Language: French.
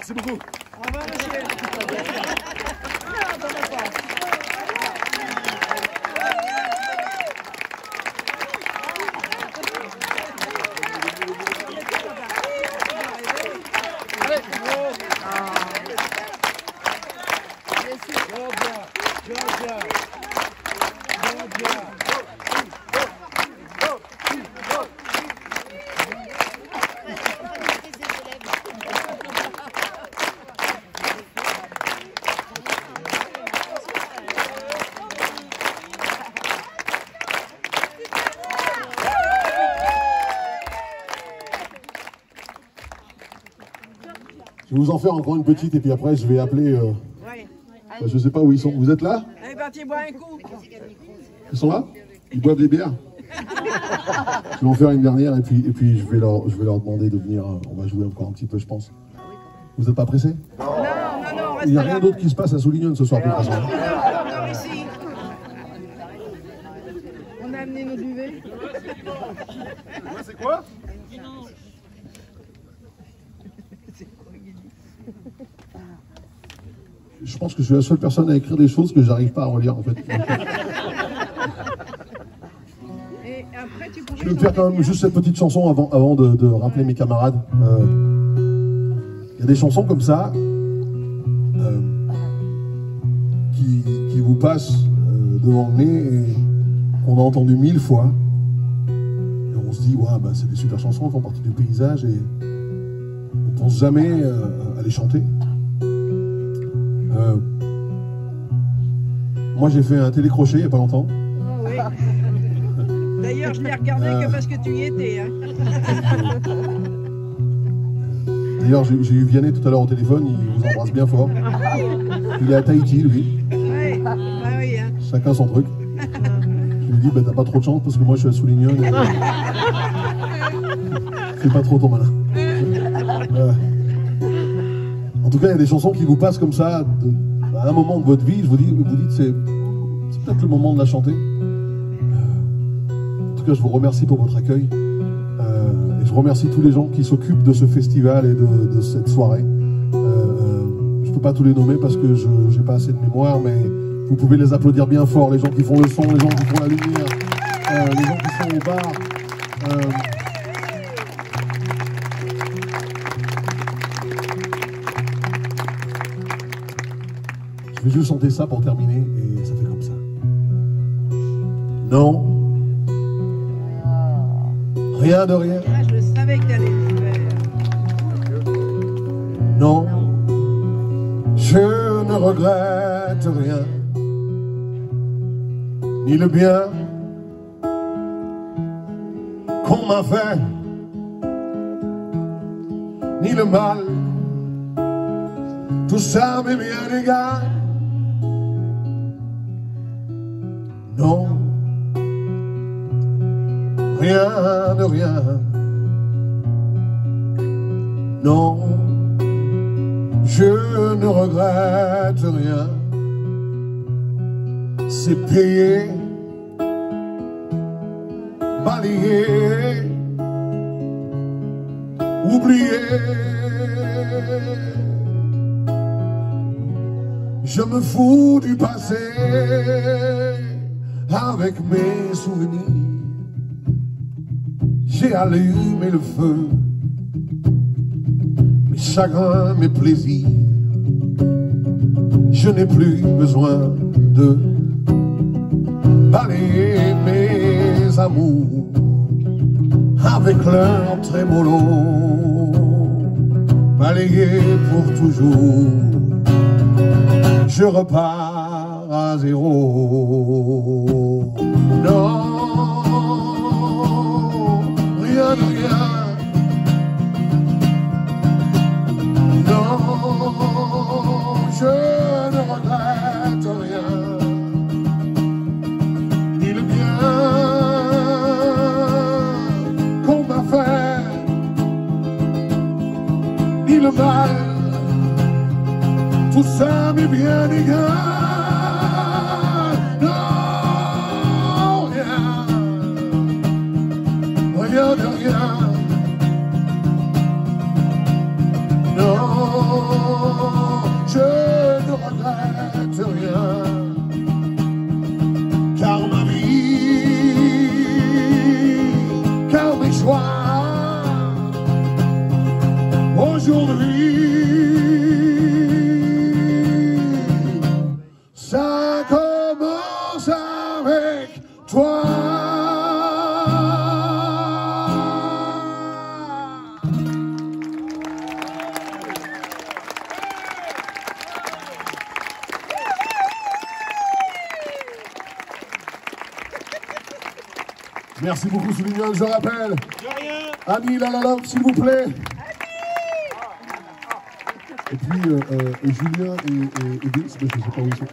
Merci beaucoup. Au revoir, monsieur. Je vais vous en faire encore une petite et puis après je vais appeler. euh, Ouais. bah, je sais pas où ils sont. Vous êtes là? Allez, parti boire un coup. Ils sont là? Ils boivent des bières? Je vais en faire une dernière et puis, et puis je, vais leur, je vais leur demander de venir. euh, On va jouer encore un petit peu, je pense. Vous n'êtes pas pressés? Non, non, non, on reste Il n'y a rien d'autre qui se passe à Soulignonne ce soir, de toute façon. Non, on dort ici. On a amené nos duvets. C'est quoi? Je pense que je suis la seule personne à écrire des choses que j'arrive pas à relire en fait. Et après, tu pourrais Je vais faire quand même juste cette petite chanson avant, avant de, de rappeler mes camarades. Euh, Il y a des chansons comme ça euh, qui, qui vous passent euh, devant le nez et qu'on a entendu mille fois. Et on se dit, ouais, bah, c'est des super chansons, elles font partie du paysage et on pense jamais euh, à les chanter. Euh, moi, j'ai fait un télécrochet il n'y a pas longtemps. Oh, oui. D'ailleurs, je l'ai regardé Euh. que parce que tu y étais. Hein. D'ailleurs, j'ai eu Vianney tout à l'heure au téléphone, il vous embrasse bien fort. Il est à Tahiti, lui. Ah oui, hein. Chacun son truc. Je lui bah, t'as pas trop de chance parce que moi je suis à Soulignonne. et- Fais pas trop ton malin. Euh, En tout cas, il y a des chansons qui vous passent comme ça, à un moment de votre vie, je vous dis, vous dites, c'est peut-être le moment de la chanter. Euh, En tout cas, je vous remercie pour votre accueil. Euh, et je remercie tous les gens qui s'occupent de ce festival et de, cette soirée. Euh, je peux pas tous les nommer parce que je n'ai pas assez de mémoire, mais vous pouvez les applaudir bien fort, les gens qui font le son, les gens qui font la lumière, les gens qui sont au bar. Je vais juste chanter ça pour terminer et ça fait comme ça. Non. Rien de rien. Ah, je savais que t'allais le faire. Non, je ne regrette rien, ni le bien qu'on m'a fait, ni le mal. Tout ça m'est bien égal. Non, rien de rien. Non. Je ne regrette rien. C'est payé, balayé, oublié. Je me fous du passé avec mes souvenirs. J'ai allumé le feu mes chagrins, mes plaisirs. Je n'ai plus besoin de balayer mes amours avec leur trémolo, balayer pour toujours. Je repars Non, rien de rien. Non, je ne regrette rien, ni le bien qu'on m'a fait, ni le mal, tout ça m'est bien égal. De rien. Non, je ne regrette rien. Car ma vie, car mes choix, aujourd'hui, Merci beaucoup, Soulignol, je rappelle. Annie Lalalove, s'il vous plaît. Et puis, euh, euh, Julien et, et, et Vince, je ne sais pas où ils sont.